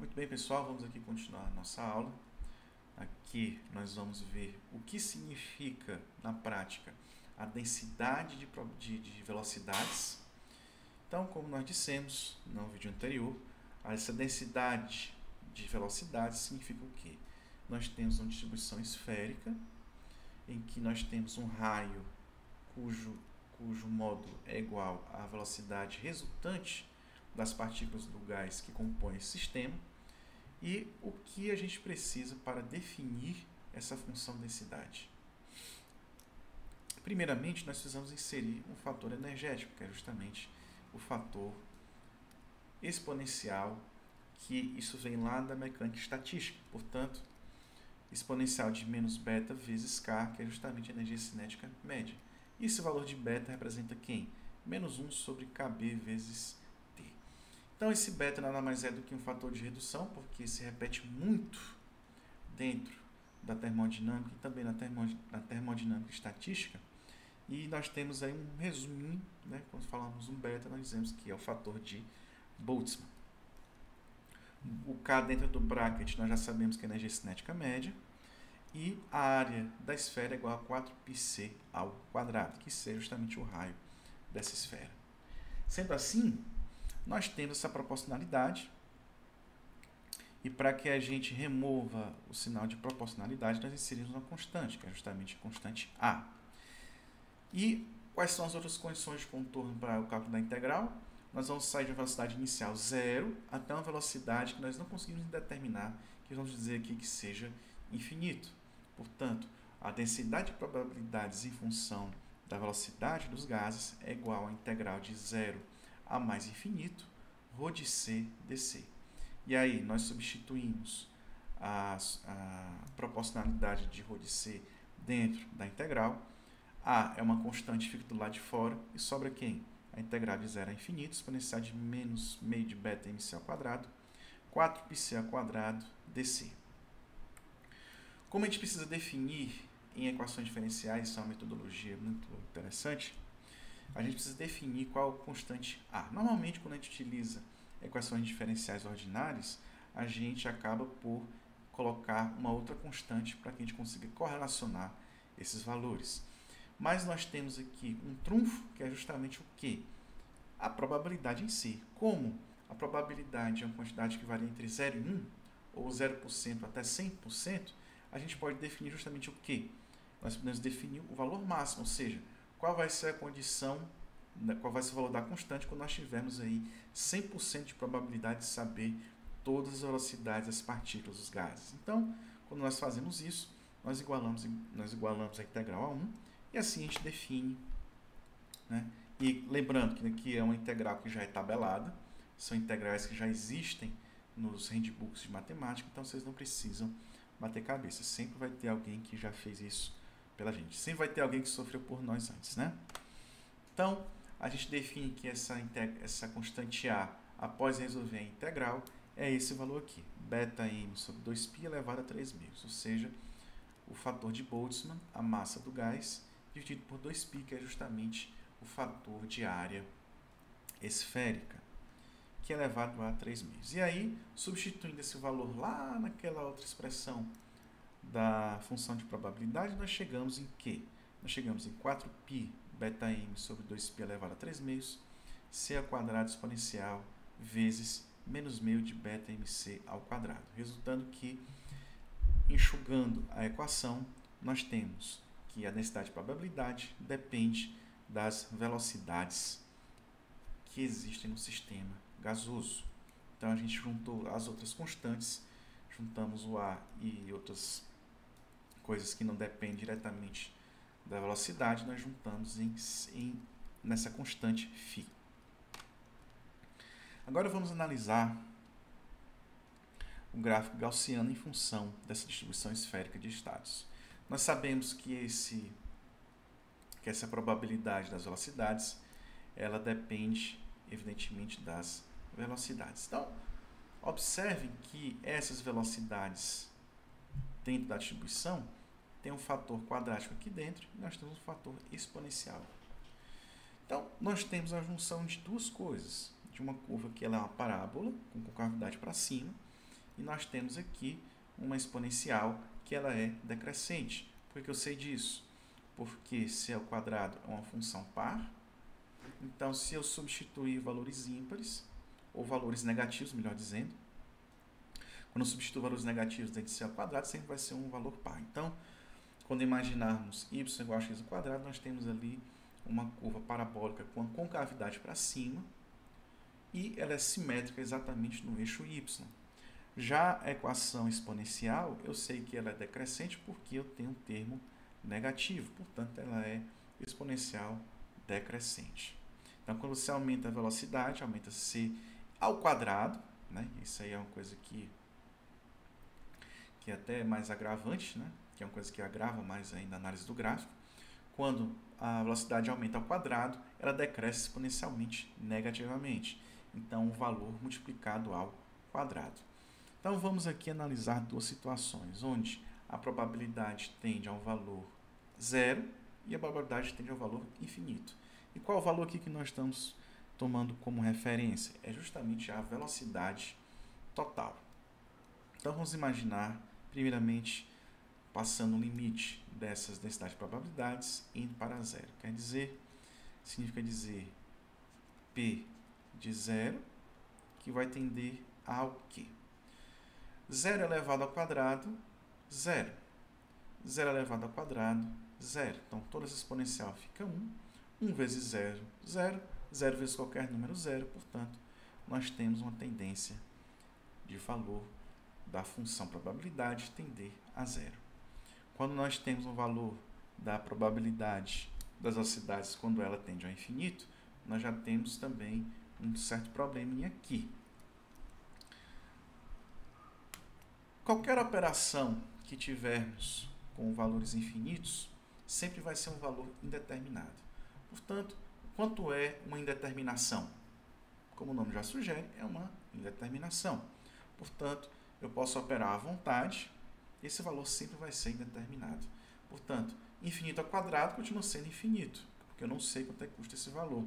Muito bem, pessoal, vamos aqui continuar nossa aula. Aqui nós vamos ver o que significa na prática a densidade de, de, de velocidades. Então, como nós dissemos no vídeo anterior, essa densidade de velocidades significa o quê? Nós temos uma distribuição esférica em que nós temos um raio cujo, cujo módulo é igual à velocidade resultante das partículas do gás que compõem esse sistema e o que a gente precisa para definir essa função densidade. Primeiramente, nós precisamos inserir um fator energético, que é justamente o fator exponencial, que isso vem lá da mecânica estatística. Portanto, exponencial de menos beta vezes k, que é justamente a energia cinética média. E esse valor de beta representa quem? Menos 1 sobre kb vezes então, esse beta nada mais é do que um fator de redução, porque se repete muito dentro da termodinâmica e também na, termodinâmica estatística. E nós temos aí um resuminho, né? quando falamos um beta, nós dizemos que é o fator de Boltzmann. O K dentro do bracket nós já sabemos que é energia cinética média. E a área da esfera é igual a 4πc ao quadrado, que seja justamente o raio dessa esfera. Sendo assim, nós temos essa proporcionalidade. E para que a gente remova o sinal de proporcionalidade, nós inserimos uma constante, que é justamente a constante A. E quais são as outras condições de contorno para o cálculo da integral? Nós vamos sair de uma velocidade inicial zero até uma velocidade que nós não conseguimos determinar, que vamos dizer aqui que seja infinito. Portanto, a densidade de probabilidades em função da velocidade dos gases é igual à integral de zero a mais infinito, rho de C dc. E aí nós substituímos a, a proporcionalidade de rho de C dentro da integral. A é uma constante, fica do lado de fora. E sobra quem? A integral de zero a infinito, exponencial de menos meio de beta mc ao quadrado, 4πc ao quadrado dc. Como a gente precisa definir em equações diferenciais, isso é uma metodologia muito interessante, a gente precisa definir qual constante A. Normalmente, quando a gente utiliza equações diferenciais ordinárias, a gente acaba por colocar uma outra constante para que a gente consiga correlacionar esses valores. Mas nós temos aqui um trunfo, que é justamente o que? A probabilidade em si. Como a probabilidade é uma quantidade que varia entre 0 e 1, ou 0% até 100%, a gente pode definir justamente o que? Nós podemos definir o valor máximo, ou seja, qual vai ser a condição, né, qual vai ser o valor da constante quando nós tivermos aí 100% de probabilidade de saber todas as velocidades das partículas dos gases. Então, quando nós fazemos isso, nós igualamos, nós igualamos a integral a 1 e assim a gente define. Né? E lembrando que aqui é uma integral que já é tabelada, são integrais que já existem nos handbooks de matemática, então vocês não precisam bater cabeça. Sempre vai ter alguém que já fez isso pela gente. Sempre vai ter alguém que sofreu por nós antes, né? Então, a gente define que essa, essa constante A, após resolver a integral, é esse valor aqui, beta m sobre 2π elevado a 3 meios, ou seja, o fator de Boltzmann, a massa do gás, dividido por 2π, que é justamente o fator de área esférica, que é elevado a 3 meios. E aí, substituindo esse valor lá naquela outra expressão da função de probabilidade, nós chegamos em que? Nós chegamos em 4π beta m sobre 2π elevado a 3 meios, c ao quadrado exponencial vezes menos meio de beta mc ao quadrado, resultando que, enxugando a equação, nós temos que a densidade de probabilidade depende das velocidades que existem no sistema gasoso. Então a gente juntou as outras constantes, juntamos o A e outras coisas que não dependem diretamente da velocidade, nós juntamos em, em, nessa constante φ. Agora vamos analisar o gráfico gaussiano em função dessa distribuição esférica de estados. Nós sabemos que, esse, que essa probabilidade das velocidades ela depende, evidentemente, das velocidades. Então, observem que essas velocidades dentro da distribuição tem um fator quadrático aqui dentro e nós temos um fator exponencial. Então, nós temos a junção de duas coisas. De uma curva que ela é uma parábola, com concavidade para cima, e nós temos aqui uma exponencial que ela é decrescente. Por que eu sei disso? Porque se ao quadrado é uma função par, então se eu substituir valores ímpares, ou valores negativos, melhor dizendo, quando eu substituo valores negativos dentro de c ao quadrado, sempre vai ser um valor par. Então, quando imaginarmos y igual a x quadrado, nós temos ali uma curva parabólica com a concavidade para cima e ela é simétrica exatamente no eixo y. Já a equação exponencial, eu sei que ela é decrescente porque eu tenho um termo negativo, portanto, ela é exponencial decrescente. Então, quando você aumenta a velocidade, aumenta c ao quadrado, né? Isso aí é uma coisa que que é até mais agravante, né? Que é uma coisa que agrava mais ainda a análise do gráfico. Quando a velocidade aumenta ao quadrado, ela decresce exponencialmente negativamente. Então, o valor multiplicado ao quadrado. Então, vamos aqui analisar duas situações, onde a probabilidade tende a um valor zero e a probabilidade tende ao valor infinito. E qual o valor aqui que nós estamos tomando como referência? É justamente a velocidade total. Então, vamos imaginar, primeiramente, passando o limite dessas densidades de probabilidades indo para zero. Quer dizer, significa dizer P de zero, que vai tender ao quê? Zero elevado ao quadrado, zero. Zero elevado ao quadrado, zero. Então, toda essa exponencial fica 1. 1 vezes zero, zero. Zero vezes qualquer número, zero. Portanto, nós temos uma tendência de valor da função probabilidade tender a zero. Quando nós temos um valor da probabilidade das velocidades quando ela tende ao infinito, nós já temos também um certo probleminha aqui. Qualquer operação que tivermos com valores infinitos sempre vai ser um valor indeterminado. Portanto, quanto é uma indeterminação? Como o nome já sugere, é uma indeterminação. Portanto, eu posso operar à vontade, esse valor sempre vai ser indeterminado. Portanto, infinito ao quadrado continua sendo infinito, porque eu não sei quanto é que custa esse valor.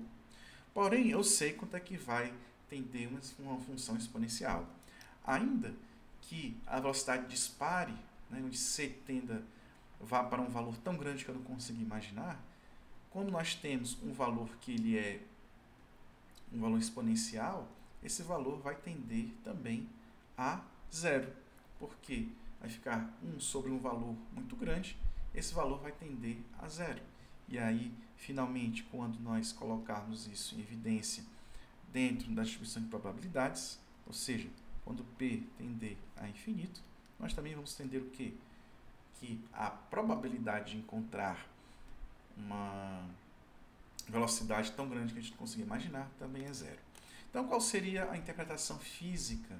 Porém, eu sei quanto é que vai tender uma, uma função exponencial. Ainda que a velocidade dispare, né, onde c tenda vá para um valor tão grande que eu não consigo imaginar, como nós temos um valor que ele é um valor exponencial, esse valor vai tender também a zero, porque vai ficar 1 sobre um valor muito grande, esse valor vai tender a zero. E aí, finalmente, quando nós colocarmos isso em evidência dentro da distribuição de probabilidades, ou seja, quando P tender a infinito, nós também vamos tender o quê? Que a probabilidade de encontrar uma velocidade tão grande que a gente não consegue imaginar também é zero. Então, qual seria a interpretação física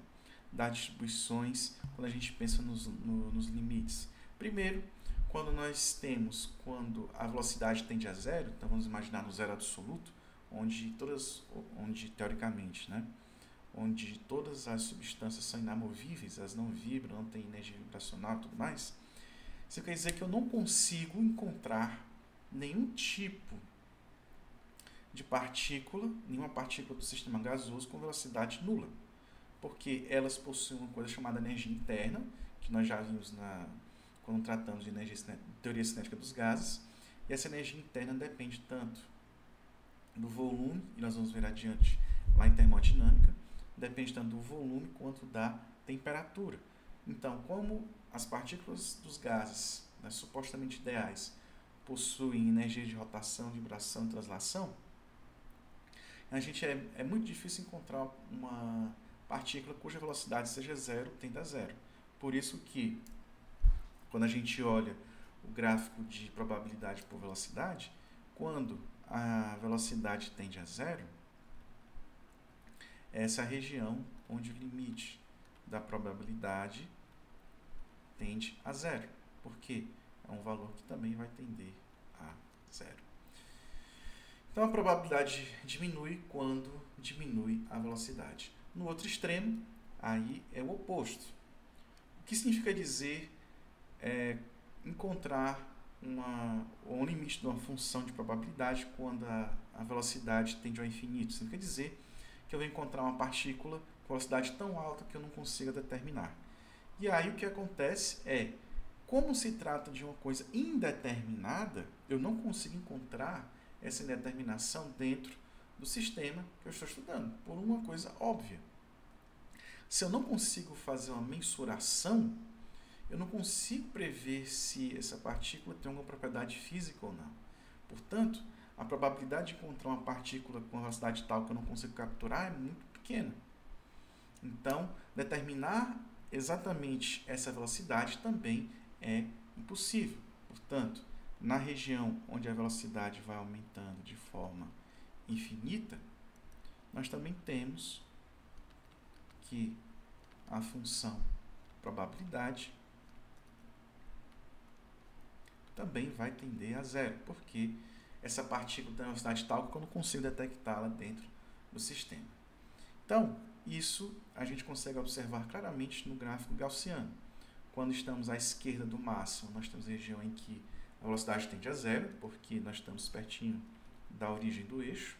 das distribuições quando a gente pensa nos, no, nos limites? Primeiro, quando nós temos quando a velocidade tende a zero, então vamos imaginar no zero absoluto, onde todas, onde teoricamente, né, onde todas as substâncias são inamovíveis, elas não vibram, não têm energia vibracional tudo mais, isso quer dizer que eu não consigo encontrar nenhum tipo de partícula, nenhuma partícula do sistema gasoso com velocidade nula, porque elas possuem uma coisa chamada energia interna, que nós já vimos na, quando tratamos de energia teoria cinética dos gases, e essa energia interna depende tanto do volume, e nós vamos ver adiante lá em termodinâmica, depende tanto do volume quanto da temperatura. Então, como as partículas dos gases, né, supostamente ideais, possuem energia de rotação, vibração e translação, a gente é, é muito difícil encontrar uma partícula cuja velocidade seja zero, tenda a zero. Por isso que, quando a gente olha o gráfico de probabilidade por velocidade, quando a velocidade tende a zero, essa é a região onde o limite da probabilidade tende a zero. Por quê? É um valor que também vai tender a zero. Então a probabilidade diminui quando diminui a velocidade. No outro extremo, aí é o oposto. O que significa dizer é, encontrar uma, um limite de uma função de probabilidade quando a, a velocidade tende ao infinito? Significa dizer que eu vou encontrar uma partícula velocidade tão alta que eu não consiga determinar. E aí o que acontece é, como se trata de uma coisa indeterminada, eu não consigo encontrar essa indeterminação dentro do sistema que eu estou estudando, por uma coisa óbvia. Se eu não consigo fazer uma mensuração, eu não consigo prever se essa partícula tem alguma propriedade física ou não. Portanto, a probabilidade de encontrar uma partícula com velocidade tal que eu não consigo capturar é muito pequena. Então, determinar exatamente essa velocidade também é impossível. Portanto, na região onde a velocidade vai aumentando de forma infinita, nós também temos que a função probabilidade também vai tender a zero, porque essa partícula tem velocidade tal que eu não consigo detectá-la dentro do sistema. Então, isso a gente consegue observar claramente no gráfico gaussiano. Quando estamos à esquerda do máximo, nós temos região em que a velocidade tende a zero, porque nós estamos pertinho da origem do eixo.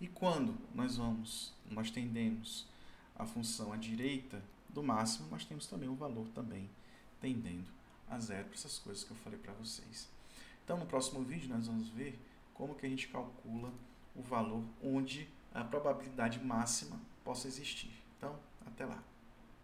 E quando nós vamos, nós tendemos a função à direita do máximo, nós temos também um valor também tendendo a zero para essas coisas que eu falei para vocês. Então, no próximo vídeo, nós vamos ver como que a gente calcula o valor onde a probabilidade máxima possa existir. Então, até lá.